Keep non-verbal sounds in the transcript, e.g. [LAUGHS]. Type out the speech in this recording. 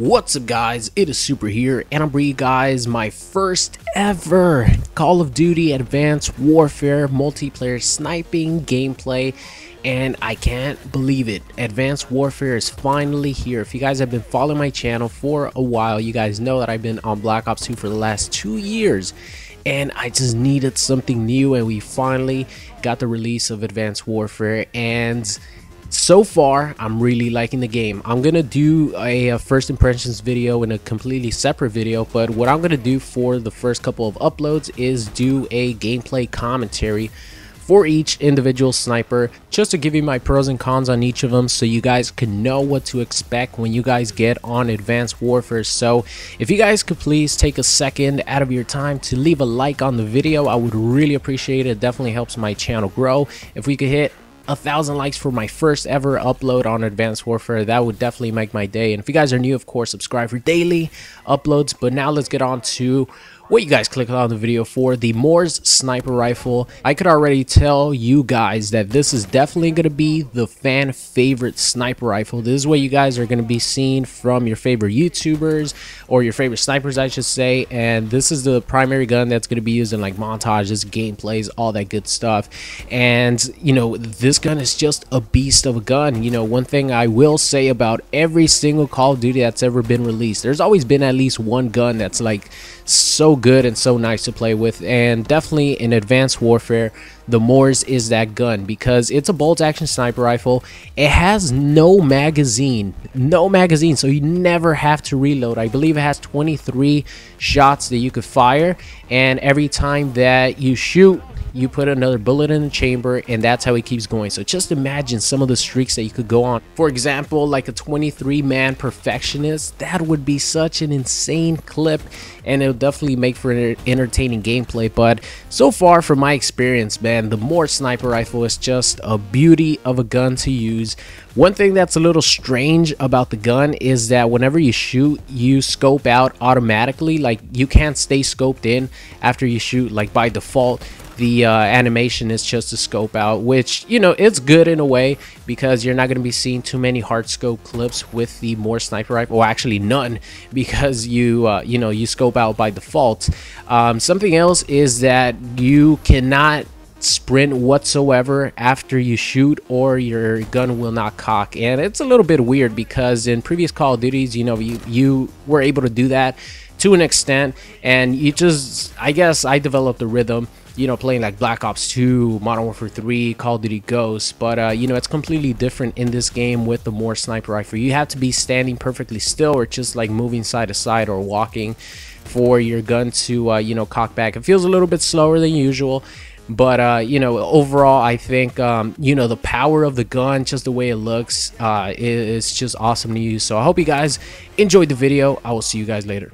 What's up guys, it is Super here and I'm bringing you guys my first ever Call of Duty Advanced Warfare multiplayer sniping gameplay and I can't believe it, Advanced Warfare is finally here. If you guys have been following my channel for a while, you guys know that I've been on Black Ops 2 for the last two years and I just needed something new and we finally got the release of Advanced Warfare and so far i'm really liking the game. I'm gonna do a, a, first impressions video in a completely separate video but what i'm gonna do for the first couple of uploads is do a gameplay commentary for each individual sniper just to give you my pros and cons on each of them so you guys can know what to expect when you guys get on advanced warfare. So if you guys could please take a second out of your time to leave a like on the video i would really appreciate it, it definitely helps my channel grow. If we could hit a thousand likes for my first ever upload on Advanced Warfare. That would definitely make my day. And if you guys are new, of course, subscribe for daily uploads. But now let's get on to what you guys clicked on the video for, the MORS sniper rifle. I could already tell you guys that this is definitely going to be the fan favorite sniper rifle. This is what you guys are going to be seeing from your favorite YouTubers or your favorite snipers, I should say. And this is the primary gun that's going to be used in like montages, gameplays, all that good stuff. And, you know, this gun is just a beast of a gun. You know, one thing I will say about every single Call of Duty that's ever been released, there's always been at least one gun that's like so good and so nice to play with and definitely in advanced warfare the MORS is that gun because it's a bolt action sniper rifle. It has no magazine no magazine so you never have to reload. I believe it has 23 shots that you could fire and every time that you shoot you put another bullet in the chamber and that's how it keeps going. So just imagine some of the streaks that you could go on. For example like a 23 man perfectionist that would be such an insane clip and it'll definitely make for an entertaining gameplay. But so far from my experience man the MORS sniper rifle is just a beauty of a gun to use. One thing that's a little strange about the gun is that whenever you shoot you scope out automatically. Like you can't stay scoped in after you shoot like by default the uh, animation is just to scope out, which, you know, it's good in a way because you're not going to be seeing too many hard scope clips with the MORS sniper rifle, or actually none [LAUGHS] because you, uh, you know, you scope out by default. Um, something else is that you cannot sprint whatsoever after you shoot or your gun will not cock and it's a little bit weird because in previous call of duties you know you you were able to do that to an extent and you just i guess i developed a rhythm you know, playing like Black Ops 2, Modern Warfare 3, Call of Duty Ghosts, but uh, you know, it's completely different in this game with the MORS sniper rifle. You have to be standing perfectly still or just like moving side to side or walking for your gun to, uh, you know, cock back. It feels a little bit slower than usual. But uh, you know, overall, I think um, you know the power of the gun, just the way it looks, uh, is just awesome to use. So I hope you guys enjoyed the video. I will see you guys later.